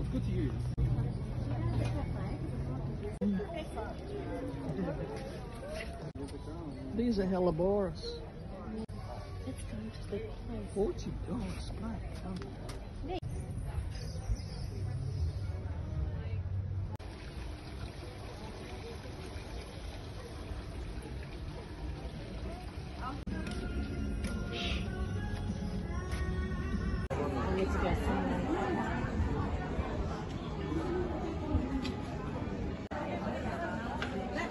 it's good to use. These are Helleborus. Let's go to the place. Forty dollars black. We need to go somewhere.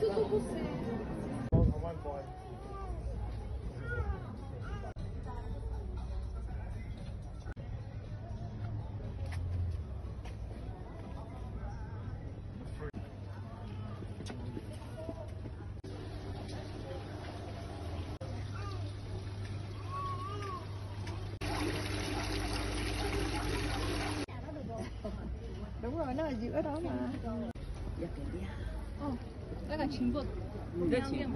Çok đúng rồi nó ở giữa đó mà dạ đây là chính vực. Đây chính.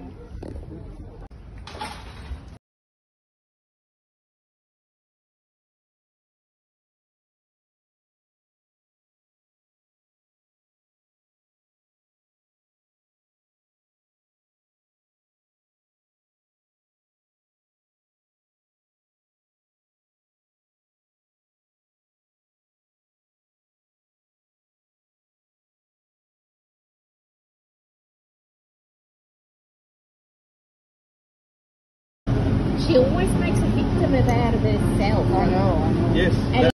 She always makes a victim of out of herself. I know, I know. Yes. And